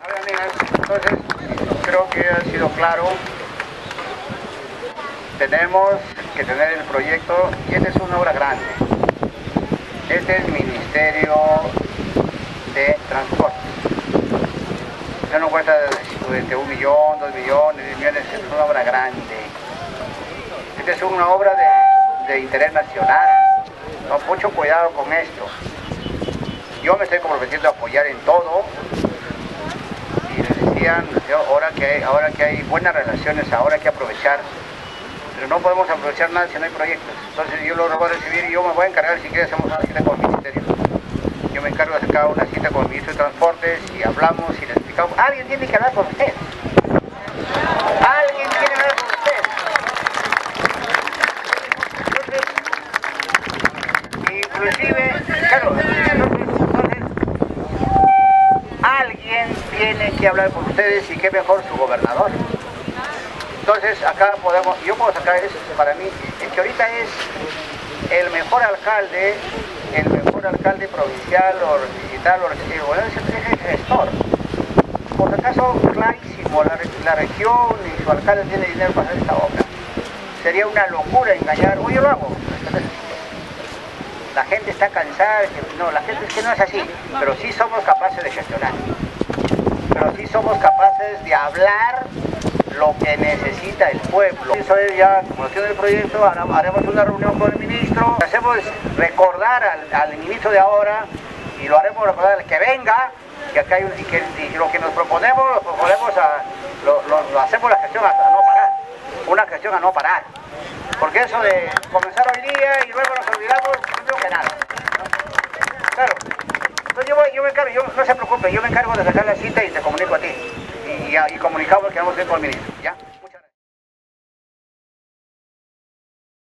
A ver, amigas, entonces creo que ha sido claro. Tenemos que tener el proyecto y esta es una obra grande. Este es el Ministerio de Transporte. Ya no cuesta de un millón, dos millones, diez millones, es una obra grande. Esta es una obra de, interés nacional. Mucho cuidado con esto. Yo me estoy comprometiendo a apoyar en todo, ahora que, hay, ahora que hay buenas relaciones, ahora hay que aprovechar, pero no podemos aprovechar nada si no hay proyectos. Entonces yo lo voy a recibir y yo me voy a encargar, si quieres hacemos una cita con el ministerio. Yo me encargo de sacar una cita con el ministro de Transportes y hablamos y le explicamos. Alguien tiene que hablar con usted. Alguien tiene que hablar con usted. Inclusive, claro, entonces, alguien tiene que hablar con ustedes y qué mejor su gobernador. Entonces acá podemos, yo puedo sacar eso para mí, el que ahorita es el mejor alcalde, el mejor alcalde provincial o digital o bueno, es el gestor. Por acaso, clarísimo, la, la, región y su alcalde tiene dinero para hacer esta obra. Sería una locura engañar, oye, lo hago. La gente está cansada, no, la gente es que no es así, pero sí somos capaces de gestionar. Pero sí somos capaces de hablar lo que necesita el pueblo. Eso es ya, como tiene el proyecto, haremos una reunión con el ministro, hacemos recordar al, ministro de ahora y lo haremos recordar al que venga, que acá hay y lo que nos proponemos, lo proponemos a, lo, hacemos la gestión hasta no parar, una gestión a no parar. Porque eso de comenzar hoy día y luego nos olvidamos, no que nada. Claro. Yo, me encargo, no se preocupe, yo me encargo de sacar la cita y te comunico a ti. Y comunicamos que vamos a ir con el ministro, ¿ya?